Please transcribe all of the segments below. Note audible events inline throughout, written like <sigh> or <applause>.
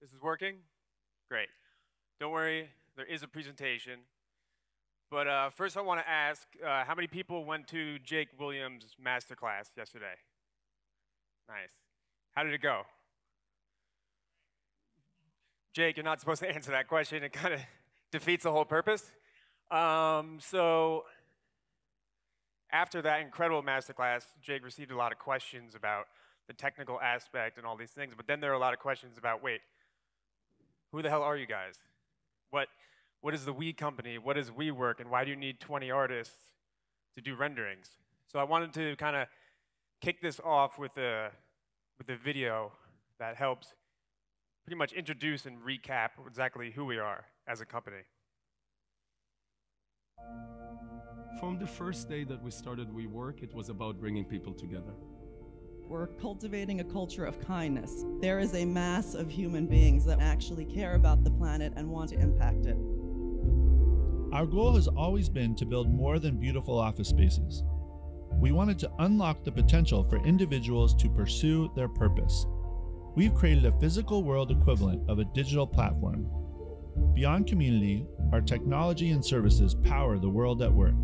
This is working? Great. Don't worry, there is a presentation. But uh, first I want to ask, uh, how many people went to Jake Williams' masterclass yesterday? Nice. How did it go? Jake, you're not supposed to answer that question. It kind of <laughs> defeats the whole purpose. Um, so after that incredible masterclass, Jake received a lot of questions about the technical aspect and all these things. But then there are a lot of questions about, wait, who the hell are you guys? What, what is the We company? What is WeWork? And why do you need 20 artists to do renderings? So I wanted to kind of kick this off with a, with a video that helps pretty much introduce and recap exactly who we are as a company. From the first day that we started WeWork, it was about bringing people together. We're cultivating a culture of kindness. There is a mass of human beings that actually care about the planet and want to impact it. Our goal has always been to build more than beautiful office spaces. We wanted to unlock the potential for individuals to pursue their purpose. We've created a physical world equivalent of a digital platform. Beyond community, our technology and services power the world at work.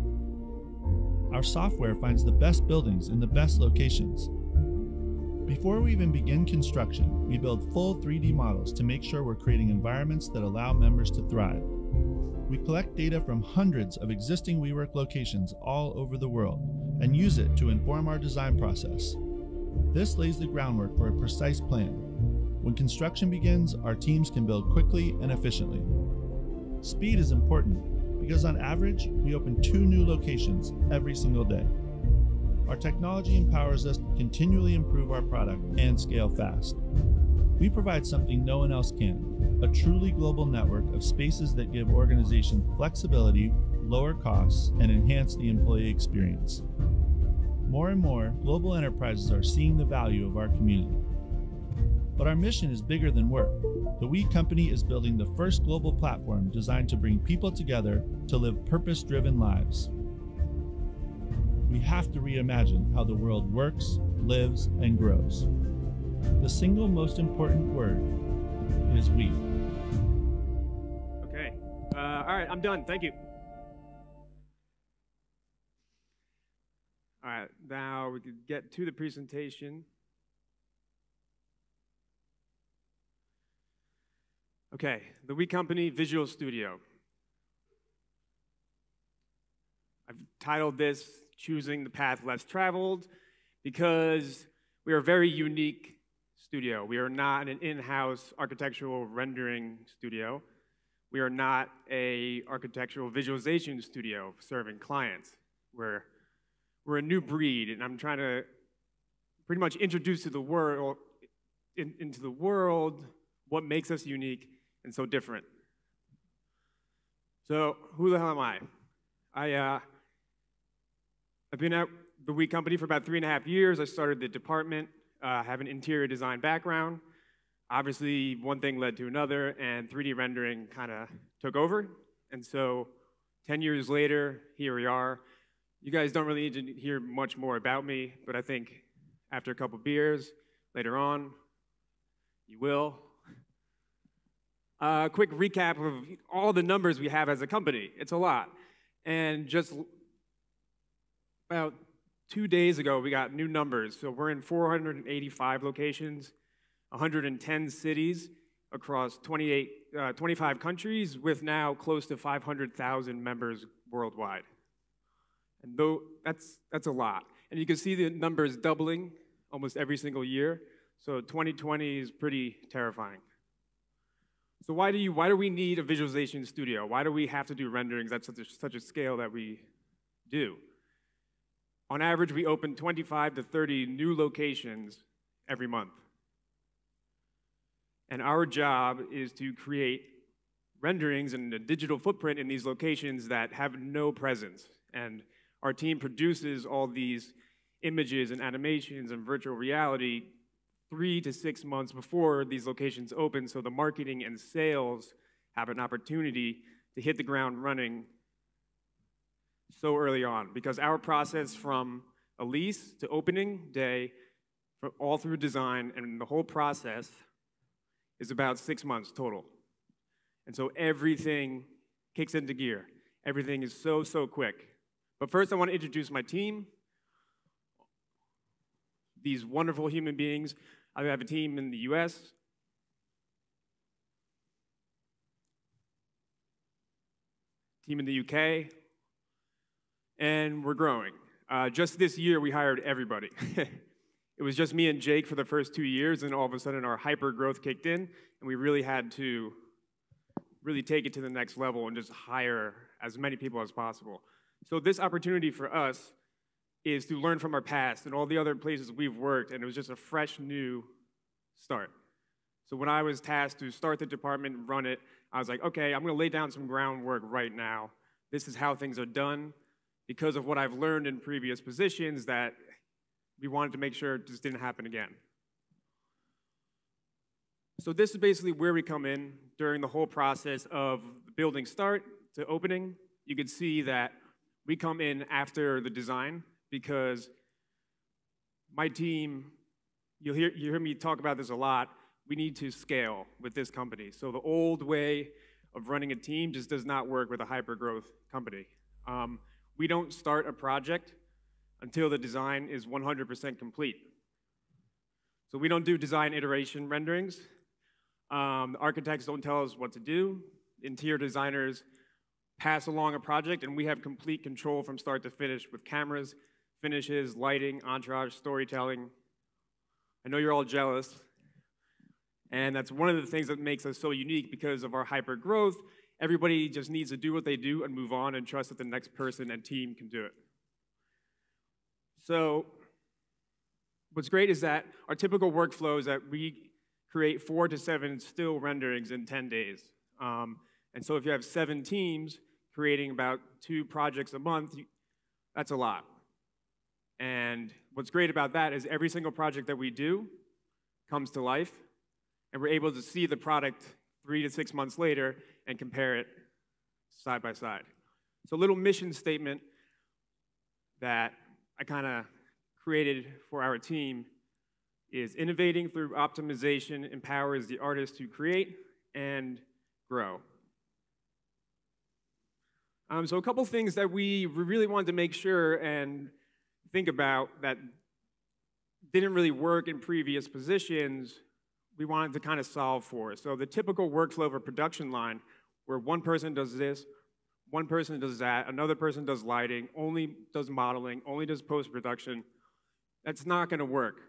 Our software finds the best buildings in the best locations before we even begin construction, we build full 3D models to make sure we're creating environments that allow members to thrive. We collect data from hundreds of existing WeWork locations all over the world and use it to inform our design process. This lays the groundwork for a precise plan. When construction begins, our teams can build quickly and efficiently. Speed is important because on average, we open two new locations every single day. Our technology empowers us to continually improve our product and scale fast. We provide something no one else can a truly global network of spaces that give organizations flexibility, lower costs, and enhance the employee experience. More and more, global enterprises are seeing the value of our community. But our mission is bigger than work. The We Company is building the first global platform designed to bring people together to live purpose driven lives we have to reimagine how the world works, lives, and grows. The single most important word is we. Okay. Uh, all right, I'm done. Thank you. All right, now we could get to the presentation. Okay, the We Company Visual Studio. I've titled this choosing the path less traveled because we are a very unique studio. We are not an in-house architectural rendering studio. We are not a architectural visualization studio serving clients. We're, we're a new breed, and I'm trying to pretty much introduce to the world, in, into the world what makes us unique and so different. So who the hell am I? I, uh, I've been at the We Company for about three and a half years. I started the department, uh, have an interior design background. Obviously, one thing led to another, and 3D rendering kind of took over. And so, 10 years later, here we are. You guys don't really need to hear much more about me, but I think after a couple beers later on, you will. A uh, quick recap of all the numbers we have as a company. It's a lot. And just about two days ago, we got new numbers. So we're in 485 locations, 110 cities across 28, uh, 25 countries, with now close to 500,000 members worldwide. And though that's, that's a lot. And you can see the numbers doubling almost every single year. So 2020 is pretty terrifying. So why do, you, why do we need a visualization studio? Why do we have to do renderings at such a, such a scale that we do? On average, we open 25 to 30 new locations every month. And our job is to create renderings and a digital footprint in these locations that have no presence. And our team produces all these images and animations and virtual reality three to six months before these locations open so the marketing and sales have an opportunity to hit the ground running so early on because our process from a lease to opening day, all through design and the whole process is about six months total. And so everything kicks into gear. Everything is so, so quick. But first, I want to introduce my team. These wonderful human beings. I have a team in the US, team in the UK, and we're growing. Uh, just this year, we hired everybody. <laughs> it was just me and Jake for the first two years, and all of a sudden, our hyper growth kicked in, and we really had to really take it to the next level and just hire as many people as possible. So, this opportunity for us is to learn from our past and all the other places we've worked, and it was just a fresh, new start. So, when I was tasked to start the department, run it, I was like, okay, I'm gonna lay down some groundwork right now. This is how things are done because of what I've learned in previous positions that we wanted to make sure this didn't happen again. So this is basically where we come in during the whole process of building start to opening. You can see that we come in after the design because my team, you'll hear, you hear me talk about this a lot, we need to scale with this company. So the old way of running a team just does not work with a hyper-growth company. Um, we don't start a project until the design is 100% complete. So we don't do design iteration renderings. Um, architects don't tell us what to do. Interior designers pass along a project, and we have complete control from start to finish with cameras, finishes, lighting, entourage, storytelling. I know you're all jealous. And that's one of the things that makes us so unique because of our hyper growth. Everybody just needs to do what they do and move on and trust that the next person and team can do it. So, what's great is that our typical workflow is that we create four to seven still renderings in 10 days. Um, and so, if you have seven teams creating about two projects a month, that's a lot. And what's great about that is every single project that we do comes to life and we're able to see the product three to six months later and compare it side by side. So a little mission statement that I kind of created for our team is innovating through optimization empowers the artist to create and grow. Um, so a couple things that we really wanted to make sure and think about that didn't really work in previous positions we wanted to kind of solve for. So the typical workflow of a production line where one person does this, one person does that, another person does lighting, only does modeling, only does post-production, that's not gonna work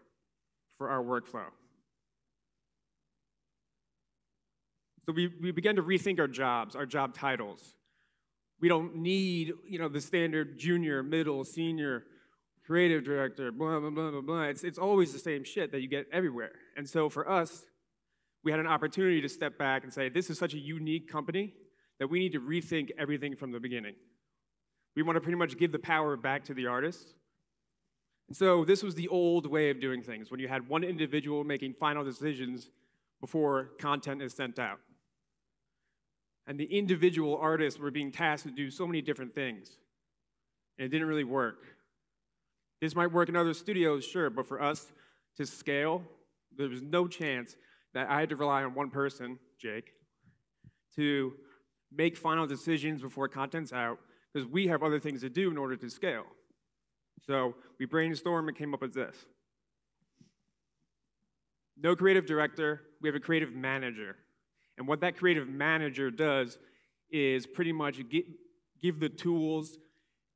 for our workflow. So we, we began to rethink our jobs, our job titles. We don't need, you know, the standard junior, middle, senior, creative director, blah, blah, blah, blah, blah. It's, it's always the same shit that you get everywhere. And so for us, we had an opportunity to step back and say, this is such a unique company that we need to rethink everything from the beginning. We want to pretty much give the power back to the artists. And so this was the old way of doing things, when you had one individual making final decisions before content is sent out. And the individual artists were being tasked to do so many different things. And it didn't really work. This might work in other studios, sure, but for us to scale, there was no chance that I had to rely on one person, Jake, to make final decisions before content's out, because we have other things to do in order to scale. So we brainstormed and came up with this. No creative director, we have a creative manager. And what that creative manager does is pretty much give the tools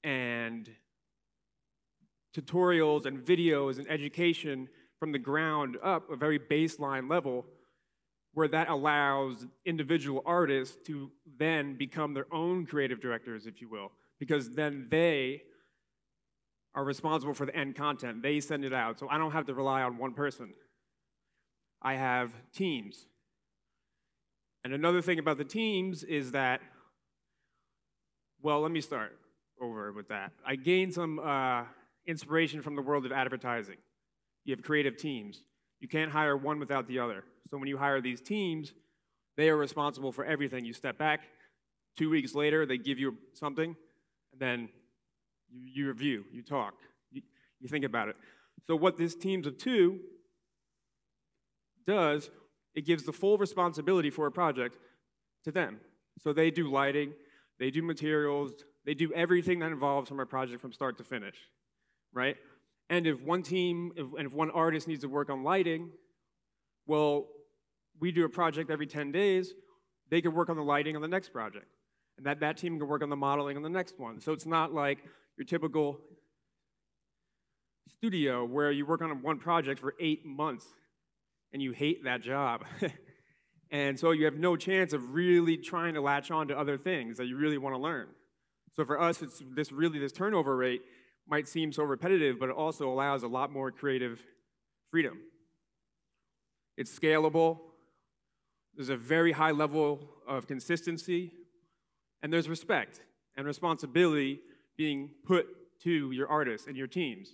and tutorials and videos and education from the ground up, a very baseline level, where that allows individual artists to then become their own creative directors, if you will, because then they are responsible for the end content. They send it out. So I don't have to rely on one person. I have teams. And another thing about the teams is that, well, let me start over with that. I gained some uh, inspiration from the world of advertising. You have creative teams. You can't hire one without the other. So when you hire these teams, they are responsible for everything. You step back, two weeks later, they give you something, and then you, you review, you talk, you, you think about it. So what this teams of two does it gives the full responsibility for a project to them. So they do lighting, they do materials, they do everything that involves from a project from start to finish, right? And if one team, if, and if one artist needs to work on lighting, well, we do a project every 10 days, they can work on the lighting on the next project. And that, that team can work on the modeling on the next one. So it's not like your typical studio where you work on one project for eight months and you hate that job. <laughs> and so you have no chance of really trying to latch on to other things that you really want to learn. So for us, it's this really this turnover rate might seem so repetitive, but it also allows a lot more creative freedom. It's scalable. There's a very high level of consistency, and there's respect and responsibility being put to your artists and your teams.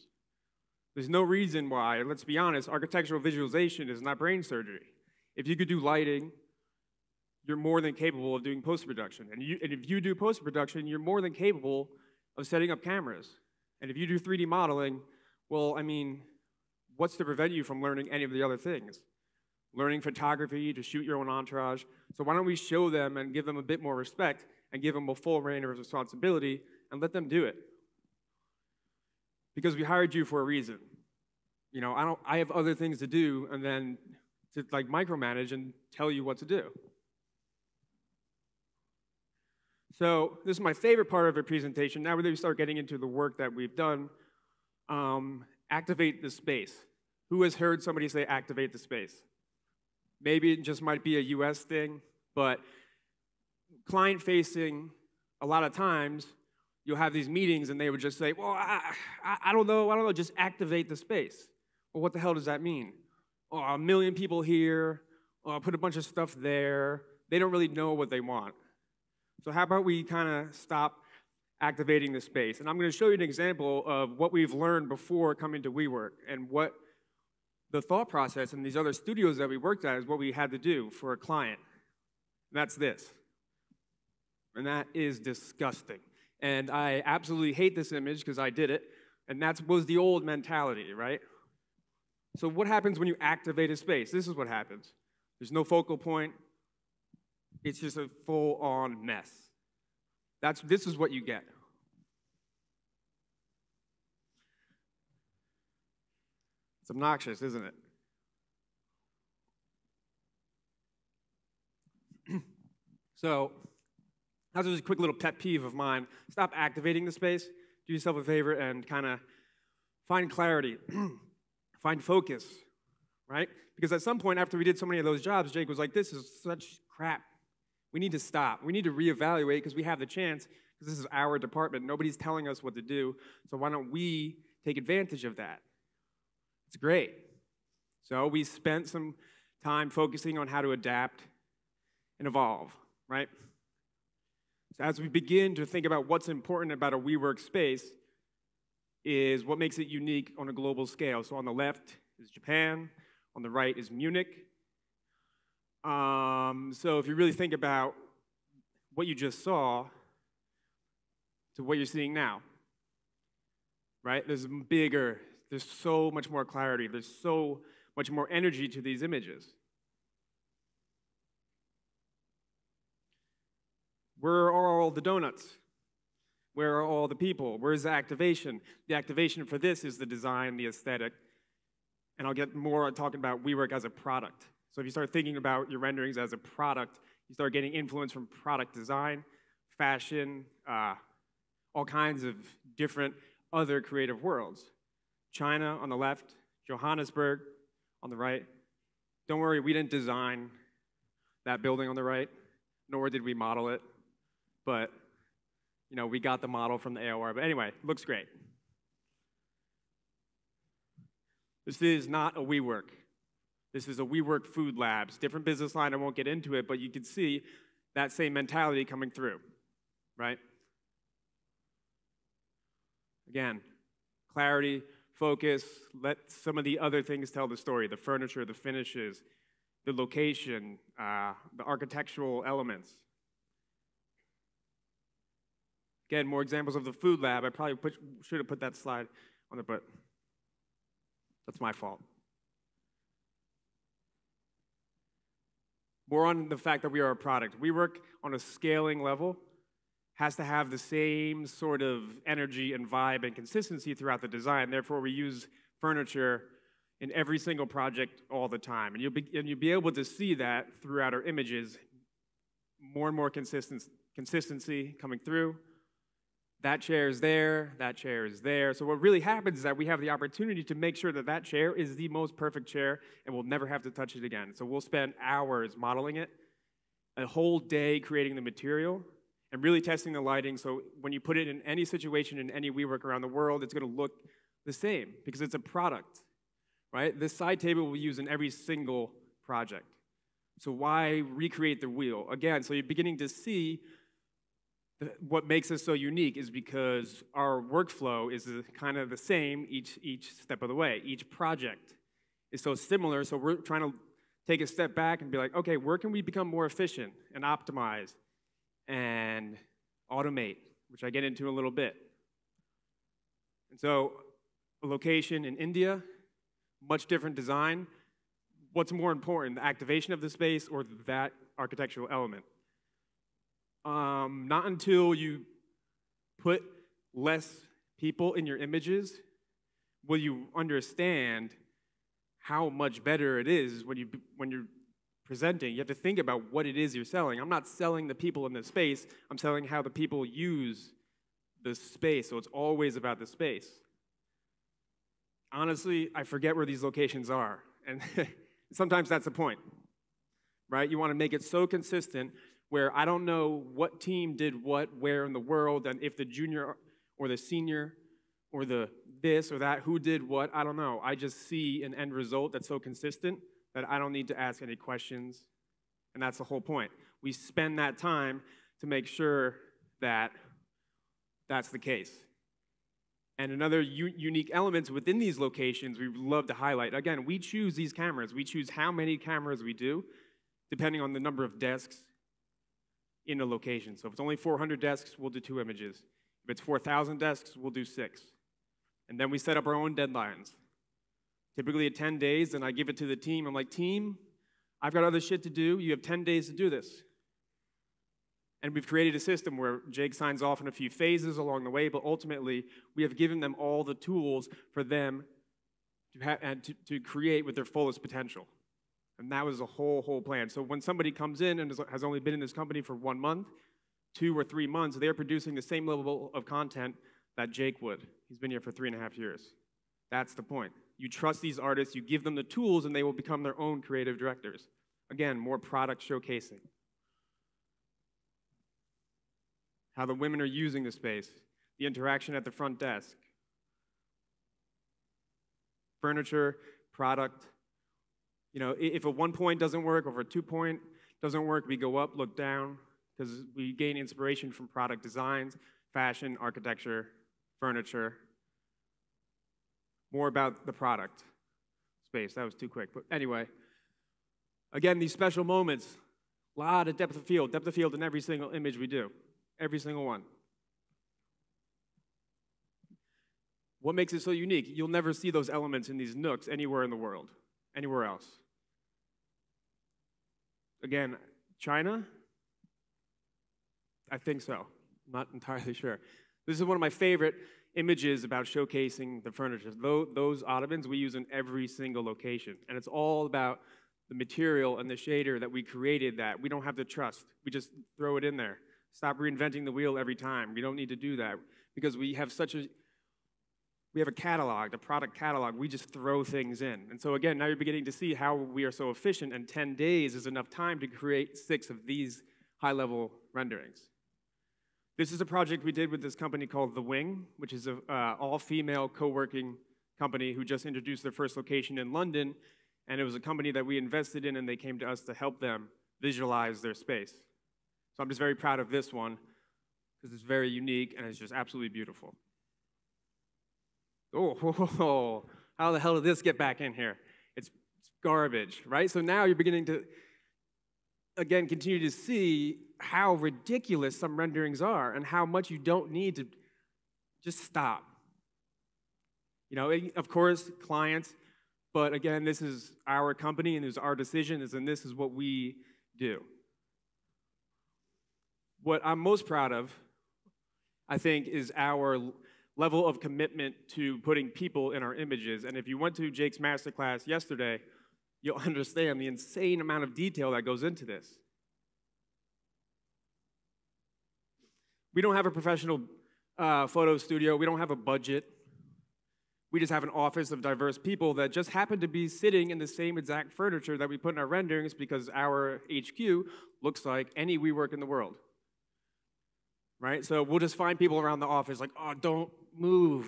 There's no reason why, let's be honest, architectural visualization is not brain surgery. If you could do lighting, you're more than capable of doing post-production. And, and if you do post-production, you're more than capable of setting up cameras. And if you do 3D modeling, well, I mean, what's to prevent you from learning any of the other things? Learning photography, to shoot your own entourage. So why don't we show them and give them a bit more respect and give them a full reign of responsibility and let them do it? because we hired you for a reason. You know, I don't I have other things to do and then to like micromanage and tell you what to do. So this is my favorite part of the presentation. Now we start getting into the work that we've done. Um, activate the space. Who has heard somebody say activate the space? Maybe it just might be a US thing, but client facing, a lot of times, you'll have these meetings and they would just say, well, I, I, I, don't know, I don't know, just activate the space. Well, what the hell does that mean? Oh, a million people here, oh, put a bunch of stuff there. They don't really know what they want. So how about we kind of stop activating the space? And I'm going to show you an example of what we've learned before coming to WeWork and what the thought process in these other studios that we worked at is what we had to do for a client. And that's this. And that is disgusting. And I absolutely hate this image because I did it. And that was the old mentality, right? So, what happens when you activate a space? This is what happens there's no focal point, it's just a full on mess. That's, this is what you get. It's obnoxious, isn't it? <clears throat> so, that's just a quick little pet peeve of mine. Stop activating the space. Do yourself a favor and kind of find clarity, <clears throat> find focus, right? Because at some point after we did so many of those jobs, Jake was like, this is such crap. We need to stop. We need to reevaluate because we have the chance, because this is our department. Nobody's telling us what to do. So why don't we take advantage of that? It's great. So we spent some time focusing on how to adapt and evolve, right? So as we begin to think about what's important about a WeWork space, is what makes it unique on a global scale. So on the left is Japan, on the right is Munich. Um, so if you really think about what you just saw to what you're seeing now, right? There's bigger, there's so much more clarity, there's so much more energy to these images. Where are all the donuts? Where are all the people? Where's the activation? The activation for this is the design, the aesthetic. And I'll get more talking about WeWork as a product. So if you start thinking about your renderings as a product, you start getting influence from product design, fashion, uh, all kinds of different other creative worlds. China on the left, Johannesburg on the right. Don't worry, we didn't design that building on the right, nor did we model it but you know, we got the model from the AOR. But anyway, looks great. This is not a WeWork. This is a WeWork Food Labs. Different business line, I won't get into it, but you can see that same mentality coming through, right? Again, clarity, focus, let some of the other things tell the story the furniture, the finishes, the location, uh, the architectural elements. Again, more examples of the food lab. I probably put, should have put that slide on there, but that's my fault. More on the fact that we are a product. We work on a scaling level, has to have the same sort of energy and vibe and consistency throughout the design. Therefore, we use furniture in every single project all the time. And you'll be, and you'll be able to see that throughout our images, more and more consistency, consistency coming through. That chair is there, that chair is there. So what really happens is that we have the opportunity to make sure that that chair is the most perfect chair and we'll never have to touch it again. So we'll spend hours modeling it, a whole day creating the material, and really testing the lighting so when you put it in any situation in any WeWork around the world, it's gonna look the same because it's a product, right? This side table we use in every single project. So why recreate the wheel? Again, so you're beginning to see what makes us so unique is because our workflow is kind of the same each, each step of the way. Each project is so similar, so we're trying to take a step back and be like, okay, where can we become more efficient and optimize and automate, which I get into a little bit. And so, a location in India, much different design. What's more important, the activation of the space or that architectural element? Um, not until you put less people in your images will you understand how much better it is when, you, when you're presenting. You have to think about what it is you're selling. I'm not selling the people in the space, I'm selling how the people use the space. So it's always about the space. Honestly, I forget where these locations are. And <laughs> sometimes that's the point, right? You want to make it so consistent where I don't know what team did what where in the world, and if the junior or the senior or the this or that, who did what, I don't know. I just see an end result that's so consistent that I don't need to ask any questions. And that's the whole point. We spend that time to make sure that that's the case. And another unique elements within these locations we love to highlight. Again, we choose these cameras. We choose how many cameras we do, depending on the number of desks in a location. So if it's only 400 desks, we'll do two images. If it's 4,000 desks, we'll do six. And then we set up our own deadlines. Typically at 10 days, and I give it to the team. I'm like, team, I've got other shit to do. You have 10 days to do this. And we've created a system where Jake signs off in a few phases along the way, but ultimately, we have given them all the tools for them to, ha- and to, to create with their fullest potential. And that was the whole, whole plan. So when somebody comes in and has only been in this company for one month, two or three months, they're producing the same level of content that Jake would. He's been here for three and a half years. That's the point. You trust these artists, you give them the tools, and they will become their own creative directors. Again, more product showcasing. How the women are using the space, the interaction at the front desk, furniture, product, you know, if a one point doesn't work, or if a two point doesn't work, we go up, look down, because we gain inspiration from product designs, fashion, architecture, furniture. More about the product space. That was too quick. But anyway, again, these special moments, a lot of depth of field, depth of field in every single image we do, every single one. What makes it so unique? You'll never see those elements in these nooks anywhere in the world, anywhere else. Again, China? I think so. I'm not <laughs> entirely sure. This is one of my favorite images about showcasing the furniture. Those ottomans we use in every single location. And it's all about the material and the shader that we created that we don't have to trust. We just throw it in there. Stop reinventing the wheel every time. We don't need to do that because we have such a we have a catalog, a product catalog. We just throw things in. And so again, now you're beginning to see how we are so efficient, and 10 days is enough time to create six of these high-level renderings. This is a project we did with this company called The Wing, which is an uh, all-female co-working company who just introduced their first location in London, and it was a company that we invested in, and they came to us to help them visualize their space. So I'm just very proud of this one, because it's very unique, and it's just absolutely beautiful. Oh, <laughs> how the hell did this get back in here? It's, garbage, right? So now you're beginning to, again, continue to see how ridiculous some renderings are and how much you don't need to just stop. You know, of course, clients, but again, this is our company and this is our decision, and this is what we do. What I'm most proud of, I think, is our level of commitment to putting people in our images. And if you went to Jake's masterclass yesterday, you'll <laughs> understand the insane amount of detail that goes into this. We don't have a professional uh, photo studio, we don't have a budget. We just have an office of diverse people that just happen to be sitting in the same exact furniture that we put in our renderings because our HQ looks like any WeWork in the world. Right? So we'll just find people around the office like, oh, don't move,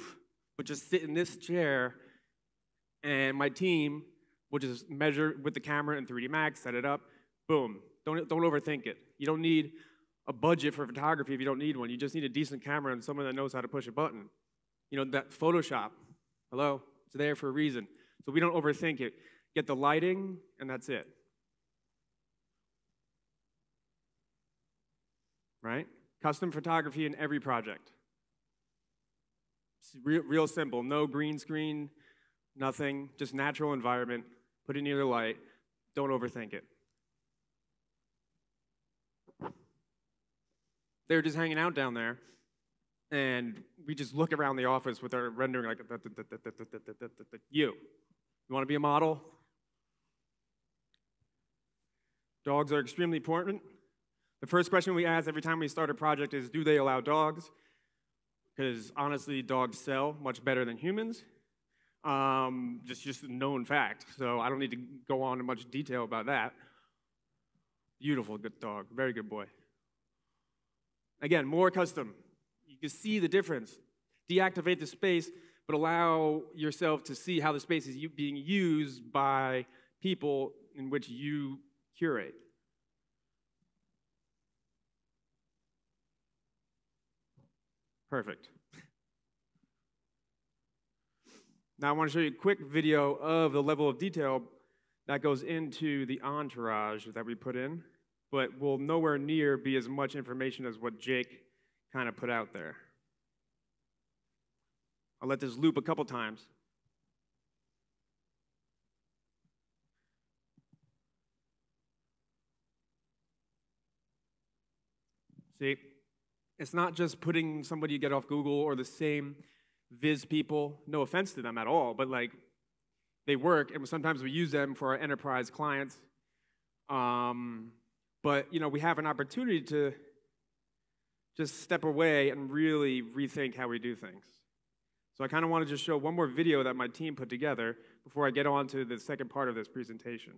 but just sit in this chair. And my team will just measure with the camera and 3D Max, set it up, boom. Don't, don't overthink it. You don't need a budget for photography if you don't need one. You just need a decent camera and someone that knows how to push a button. You know, that Photoshop, hello, it's there for a reason. So we don't overthink it. Get the lighting, and that's it. Right? Custom photography in every project. Real, real simple. No green screen, nothing, just natural environment. Put it near the light. Don't overthink it. They were just hanging out down there, and we just look around the office with our rendering like you. You want to be a model? Dogs are extremely important. The first question we ask every time we start a project is Do they allow dogs? Because honestly, dogs sell much better than humans. Um, just, just a known fact. So I don't need to go on in much detail about that. Beautiful, good dog. Very good boy. Again, more custom. You can see the difference. Deactivate the space, but allow yourself to see how the space is being used by people in which you curate. Perfect. Now I want to show you a quick video of the level of detail that goes into the entourage that we put in, but will nowhere near be as much information as what Jake kind of put out there. I'll let this loop a couple times. See, it's not just putting somebody you get off Google or the same Viz people. No offense to them at all, but like they work, and sometimes we use them for our enterprise clients. Um, but you know, we have an opportunity to just step away and really rethink how we do things. So I kind of want to just show one more video that my team put together before I get on to the second part of this presentation.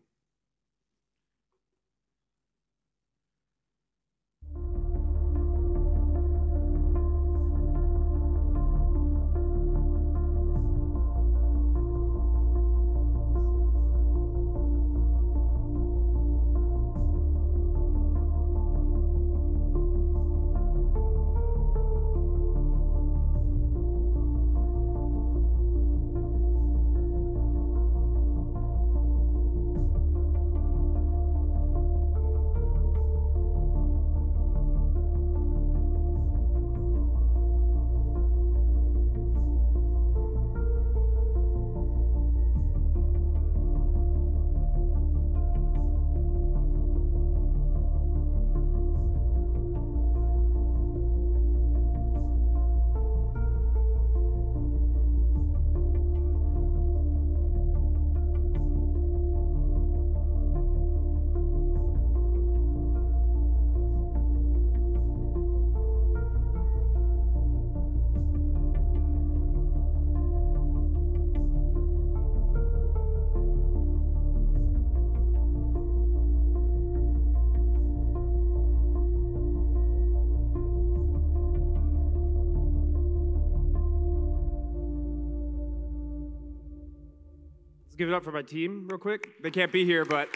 Give it up for my team real quick. They can't be here, but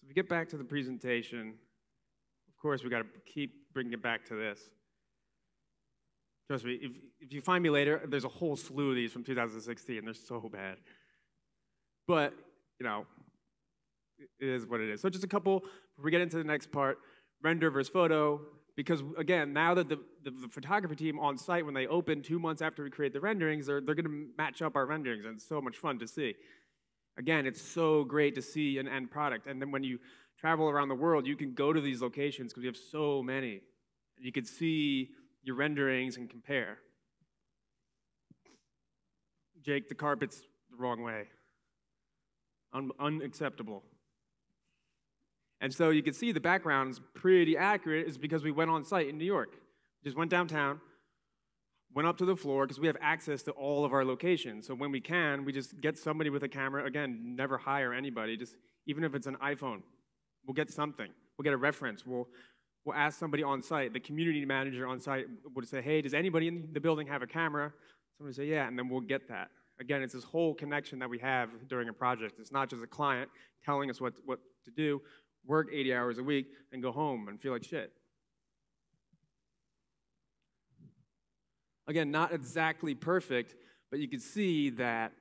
So if we get back to the presentation, of course we got to keep bringing it back to this. Trust me, if, if you find me later, there's a whole slew of these from 2016. They're so bad. But, you know, it is what it is. So just a couple, we get into the next part, render versus photo, Because again, now that the, the, the photography team on site, when they open two months after we create the renderings, they're, they're gonna match up our renderings, and it's so much fun to see. Again, it's so great to see an end product. And then when you travel around the world, you can go to these locations because we have so many. You can see your renderings and compare. Jake, the carpet's the wrong way. Un- unacceptable. And so you can see the background's pretty accurate is because we went on site in New York. Just went downtown, went up to the floor because we have access to all of our locations. So when we can, we just get somebody with a camera. Again, never hire anybody. Just even if it's an iPhone, we'll get something. We'll get a reference. We'll we'll ask somebody on site. The community manager on site would say, "Hey, does anybody in the building have a camera?" Somebody say, "Yeah," and then we'll get that. Again, it's this whole connection that we have during a project. It's not just a client telling us what, what to do work 80 hours a week, and go home and feel like shit. Again, not exactly perfect, but you can see that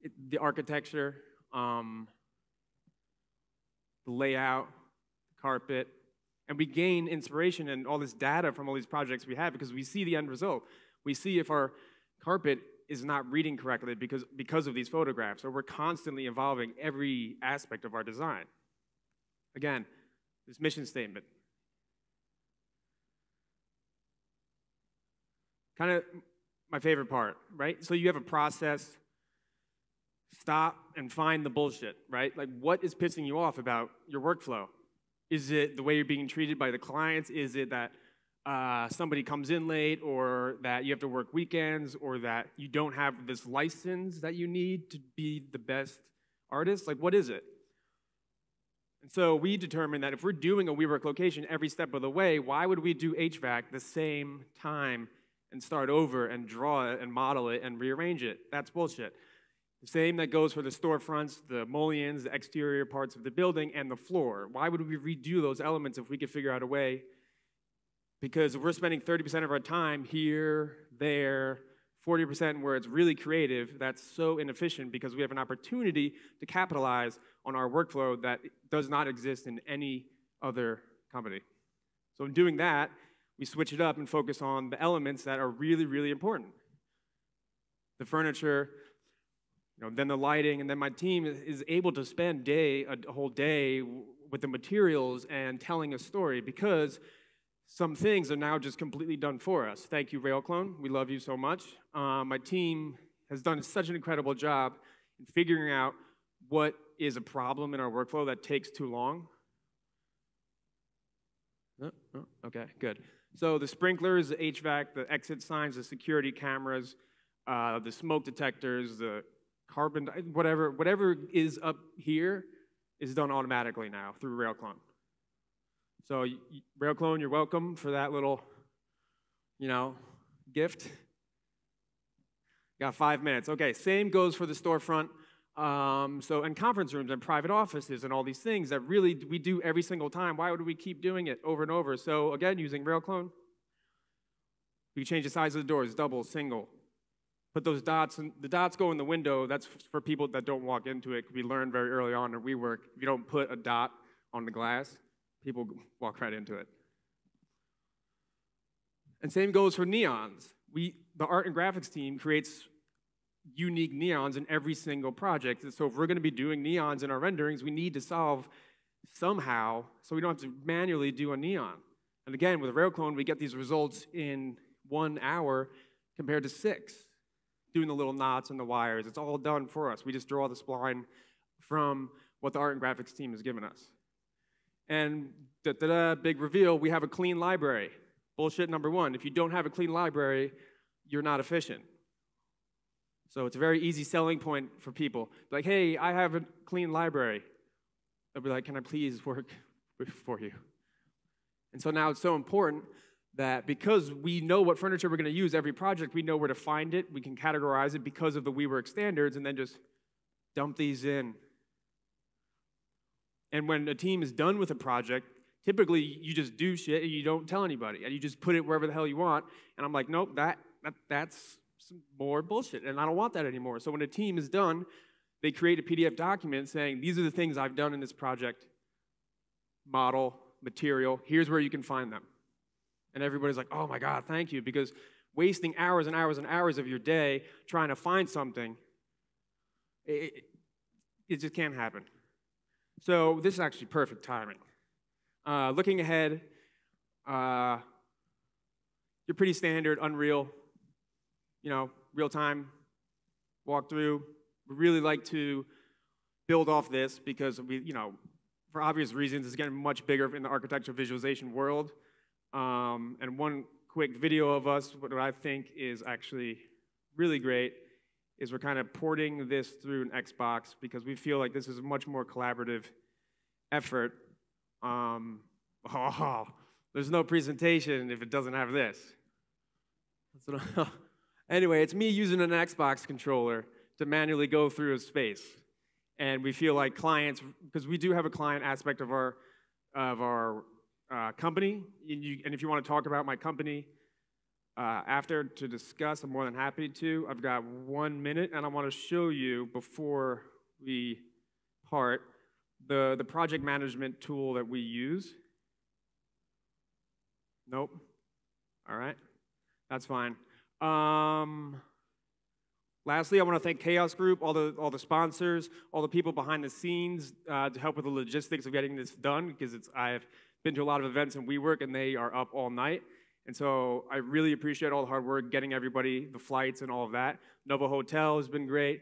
it, the architecture, um, the layout, the carpet, and we gain inspiration and all this data from all these projects we have because we see the end result. We see if our carpet is not reading correctly because, because of these photographs, or we're constantly evolving every aspect of our design. Again, this mission statement. Kind of my favorite part, right? So you have a process, stop and find the bullshit, right? Like, what is pissing you off about your workflow? Is it the way you're being treated by the clients? Is it that uh, somebody comes in late, or that you have to work weekends, or that you don't have this license that you need to be the best artist? Like, what is it? And so we determined that if we're doing a WeWork location every step of the way, why would we do HVAC the same time and start over and draw it and model it and rearrange it? That's bullshit. The same that goes for the storefronts, the mullions, the exterior parts of the building, and the floor. Why would we redo those elements if we could figure out a way? Because we're spending 30% of our time here, there, 40% where it's really creative, that's so inefficient because we have an opportunity to capitalize on our workflow that does not exist in any other company. So in doing that, we switch it up and focus on the elements that are really, really important. The furniture, you know, then the lighting, and then my team is able to spend day a whole day with the materials and telling a story because some things are now just completely done for us. Thank you, RailClone. We love you so much. Uh, my team has done such an incredible job in figuring out what is a problem in our workflow that takes too long. Oh, oh, okay, good. So the sprinklers, the HVAC, the exit signs, the security cameras, uh, the smoke detectors, the carbon, whatever, whatever is up here is done automatically now through RailClone. So RailClone, you're welcome for that little, you know, gift. Got five minutes. Okay, same goes for the storefront. Um, so, and conference rooms and private offices and all these things that really we do every single time. Why would we keep doing it over and over? So, again, using RailClone, we change the size of the doors, double, single. Put those dots, and the dots go in the window. That's for people that don't walk into it. We learned very early on in WeWork, if you don't put a dot on the glass, people walk right into it. And same goes for neons. We, the art and graphics team creates unique neons in every single project. And so if we're going to be doing neons in our renderings, we need to solve somehow so we don't have to manually do a neon. And again, with RailClone, we get these results in one hour compared to six, doing the little knots and the wires. It's all done for us. We just draw the spline from what the art and graphics team has given us. And da da da, big reveal, we have a clean library. Bullshit number one. If you don't have a clean library, you're not efficient. So it's a very easy selling point for people. Like, hey, I have a clean library. They'll be like, can I please work <laughs> for you? And so now it's so important that because we know what furniture we're going to use every project, we know where to find it, we can categorize it because of the WeWork standards, and then just dump these in. And when a team is done with a project, typically you just do shit and you don't tell anybody, and you just put it wherever the hell you want. And I'm like, nope, that, that that's more bullshit, and I don't want that anymore. So when a team is done, they create a PDF document saying, these are the things I've done in this project, model, material, here's where you can find them. And everybody's like, oh my God, thank you. Because wasting hours and hours and hours of your day trying to find something, it, it just can't happen. So this is actually perfect timing. Uh, looking ahead, uh, you're pretty standard, Unreal, you know, real time walkthrough. We really like to build off this because we, you know, for obvious reasons, it's getting much bigger in the architecture visualization world. Um, and one quick video of us, what I think is actually really great, is we're kind of porting this through an Xbox because we feel like this is a much more collaborative effort. Um, <laughs> oh, there's no presentation if it doesn't have this. <laughs> anyway, it's me using an Xbox controller to manually go through a space. And we feel like clients, because we do have a client aspect of our, of our uh, company, and, you, and, if you want to talk about my company uh, after to discuss, I'm more than happy to. I've got one minute, and I want to show you before we part the, the project management tool that we use. Nope. All right. That's fine. Um, lastly, I want to thank Chaos Group, all the, all the sponsors, all the people behind the scenes uh, to help with the logistics of getting this done because it's, I've been to a lot of events in WeWork and they are up all night. And so I really appreciate all the hard work getting everybody the flights and all of that. Nova Hotel has been great.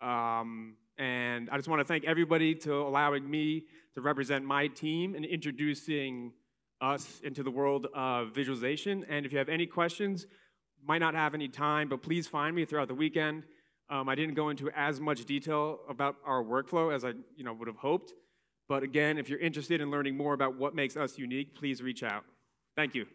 Um, and I just want to thank everybody to allowing me to represent my team and introducing us into the world of visualization. And if you have any questions, might not have any time, but please find me throughout the weekend. Um, I didn't go into as much detail about our workflow as I you know, would have hoped. But again, if you're interested in learning more about what makes us unique, please reach out. Thank you.